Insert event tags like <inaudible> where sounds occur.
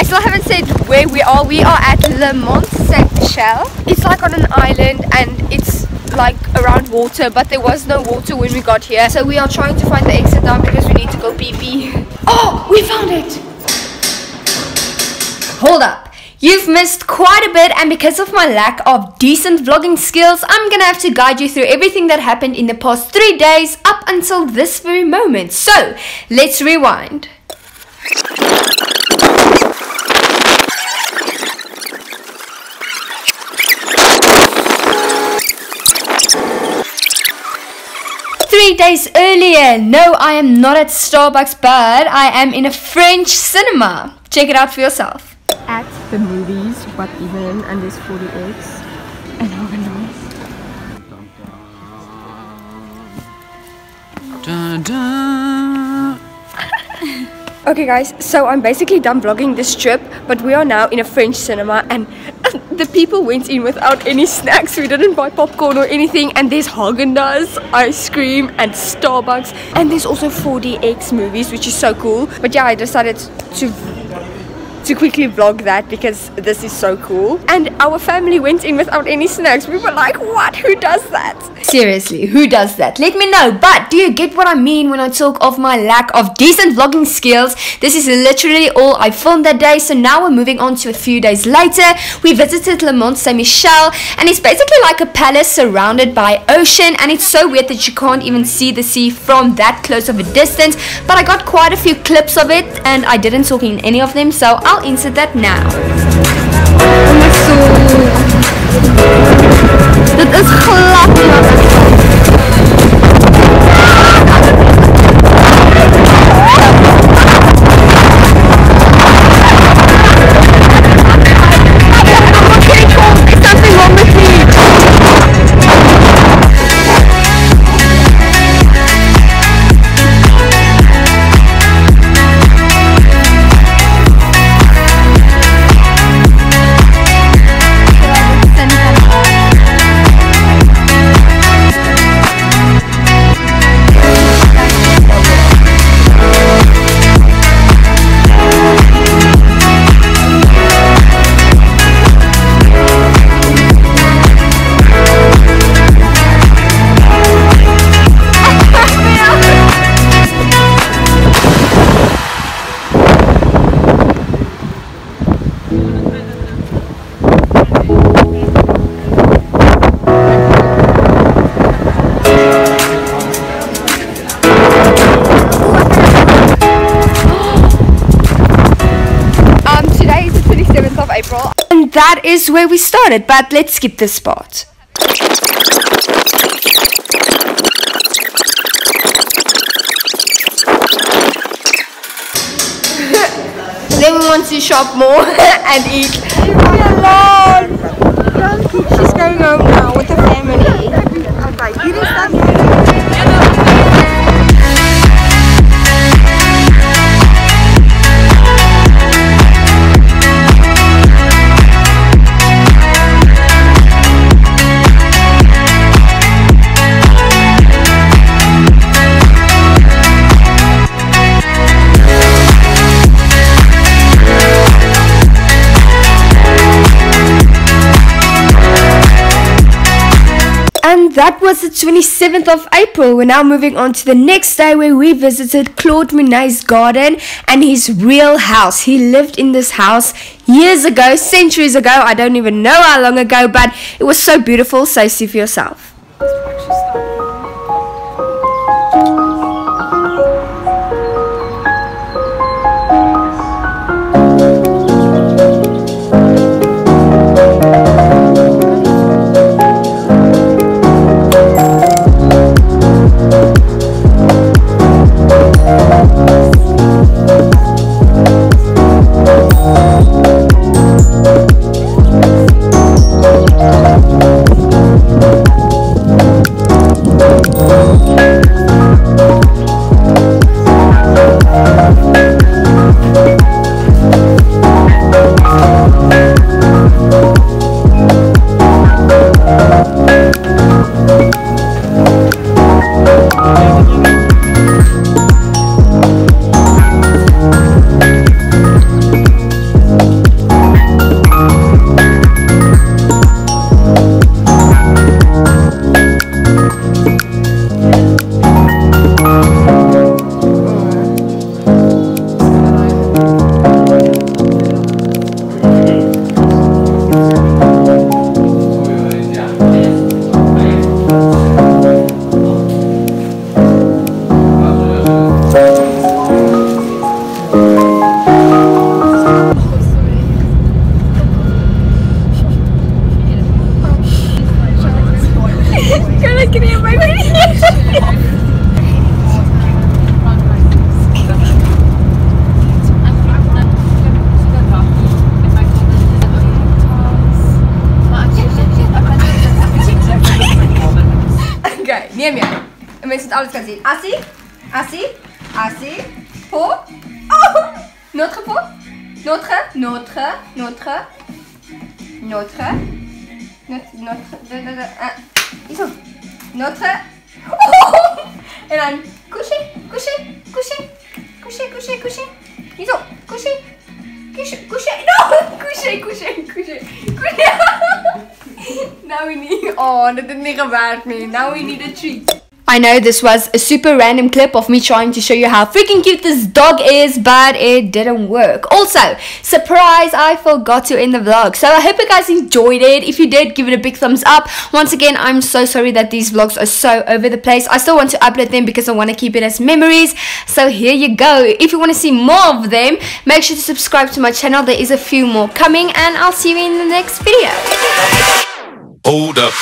I still haven't said where we are. We are at Le Mont Saint Michel. It's like on an island and it's like around water, but there was no water when we got here. So we are trying to find the exit now because we need to go pee pee. Oh, we found it! Hold up. You've missed quite a bit, and because of my lack of decent vlogging skills, I'm gonna have to guide you through everything that happened in the past three days up until this very moment. So, let's rewind. Three days earlier, no, I am not at Starbucks, but I am in a French cinema. Check it out for yourself. At the movies, what even, and there's 4DX. And we're Dun, dun. <laughs> Okay guys, so I'm basically done vlogging this trip, but we are now in a French cinema and the people went in without any snacks. We didn't buy popcorn or anything and there's Haagen-Dazs, ice cream and Starbucks and there's also 4DX movies which is so cool. But yeah, I decided to to quickly vlog that because this is so cool. And our family went in without any snacks. We were like, what? Who does that? Seriously, who does that? Let me know. But do you get what I mean when I talk of my lack of decent vlogging skills? This is literally all I filmed that day. So now we're moving on to a few days later. We visited Le Mont Saint Michel and it's basically like a palace surrounded by ocean and it's so weird that you can't even see the sea from that close of a distance. But I got quite a few clips of it and I didn't talk in any of them. So I'll insert that now. Dit is glad And that is where we started, but let's skip this part. <laughs> then we want to shop more <laughs> and eat. Leave me alone! She's going home now And that was the 27th of April. We're now moving on to the next day where we visited Claude Monet's garden and his real house. He lived in this house years ago, centuries ago. I don't even know how long ago, but it was so beautiful. So see for yourself. Het alles kan sien. Assie? Assie? Assie? Po? Oh! Notre po? Notre? Notre? Notre? Notre? Notre? Notre? ah. Notre? Oh! En dan coucher, coucher, coucher, coucher, coucher, coucher. Hierzo. Coucher. Coucher, coucher. No! Coucher, coucher, coucher. Coucher. <laughs> Nou nie. Oh, dit het nie gewerk nie. Now we need a treat. I know this was a super random clip of me trying to show you how freaking cute this dog is, but it didn't work. Also, surprise, I forgot to end the vlog. So I hope you guys enjoyed it. If you did, give it a big thumbs up. Once again, I'm so sorry that these vlogs are so over the place. I still want to upload them because I want to keep it as memories. So here you go. If you want to see more of them, make sure to subscribe to my channel. There is a few more coming and I'll see you in the next video. Hold up.